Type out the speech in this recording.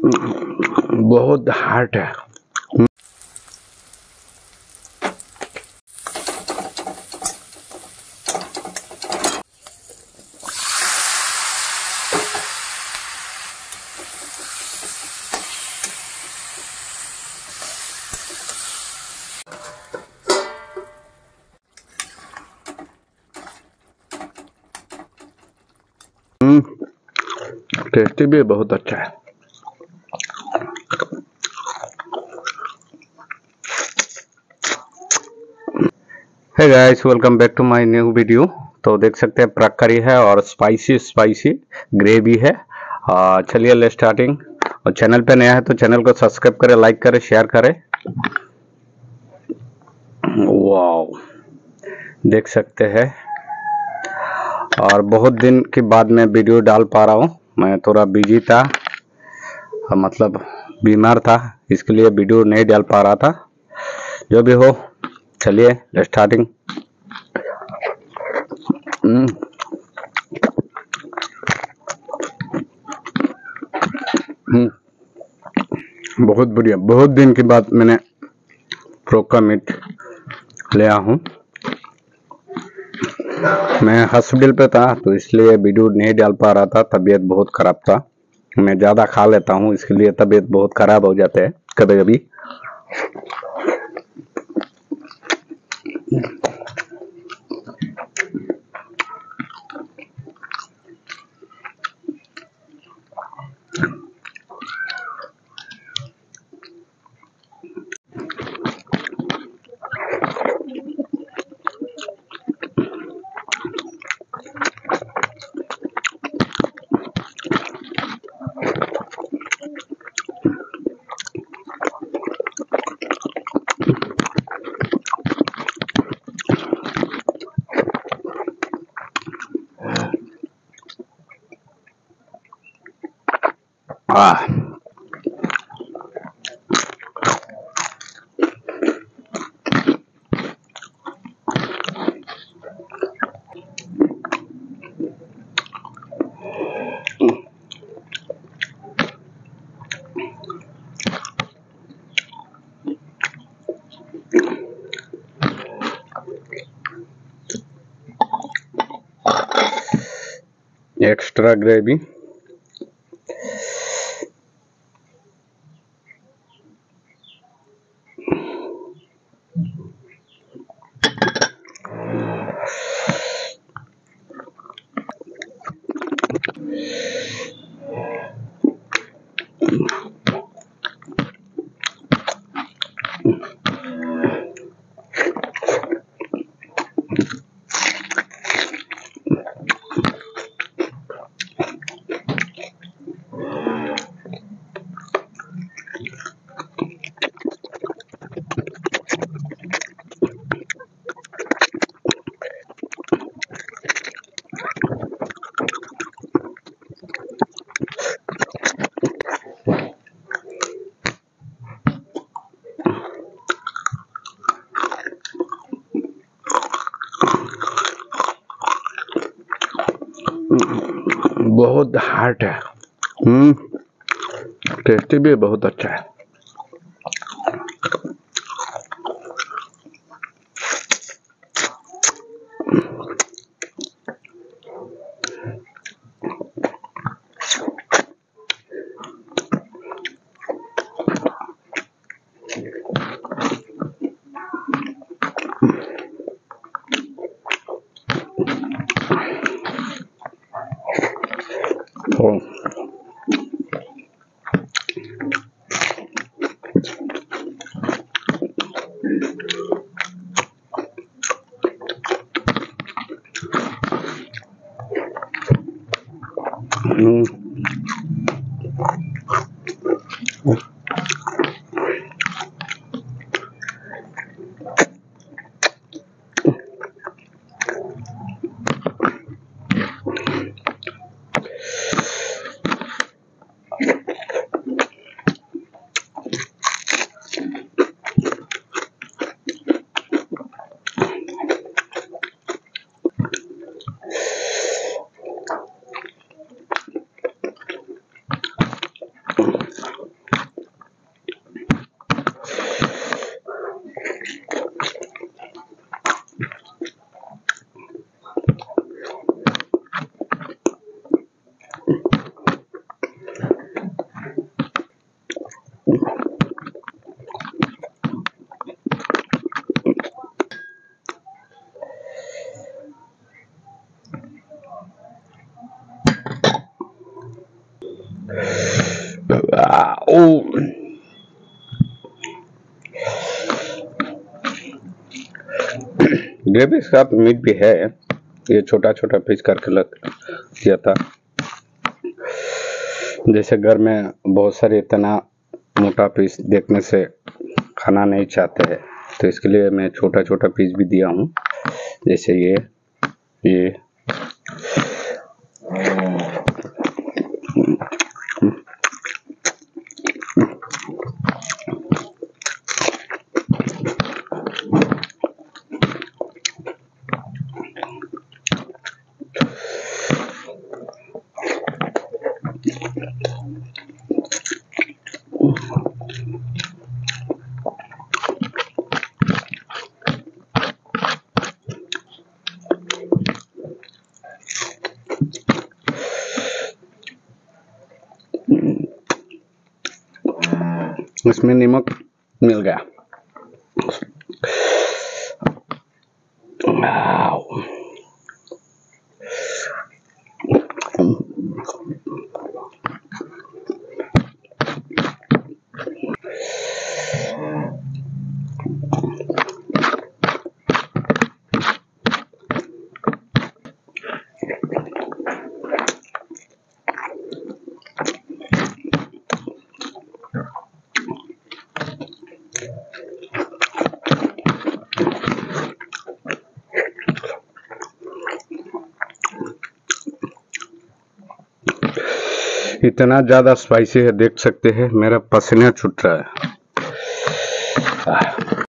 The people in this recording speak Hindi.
बहुत हार्ड है। टेस्टी भी बहुत अच्छा है। है guys welcome back to my new video तो देख सकते हैं प्रकरी है और स्पाइसी स्पाइसी ग्रेवी है। चलिए ले स्टार्टिंग और चैनल पे नया है तो चैनल को सब्सक्राइब करें लाइक करें शेयर करें। वाओ देख सकते हैं। और बहुत दिन के बाद मैं वीडियो डाल पा रहा हूँ। मैं थोड़ा बिज़ी था। मतलब बीमार था, इसके लिए वीडियो नहीं डाल पा रहा था। जो भी हो चलिए स्टार्टिंग हम्म। हम्म। बहुत बढ़िया, बहुत दिन के बाद मैंने फ्रॉक का मीट लिया हूँ मैं हॉस्पिटल पे था तो इसलिए वीडियो नहीं डाल पा रहा था, तबीयत बहुत खराब था मैं ज़्यादा खा लेता हूँ, इसके लिए तबीयत बहुत खराब हो जाते हैं कभी कभी Ah. extra gravy Thank you. बहुत हार्ट है। हम्म टेस्टी भी बहुत अच्छा है। そう。ん。ओ ग्रेवी के साथ मीट भी है। ये छोटा छोटा पीस करके लग किया था। जैसे घर में बहुत सारे इतना मोटा पीस देखने से खाना नहीं चाहते हैं तो इसके लिए मैं छोटा छोटा पीस भी दिया हूँ। जैसे ये ये। इसमें नमक मिल गया। इतना ज़्यादा स्पाइसी है देख सकते हैं मेरा पसीना छुट रहा है।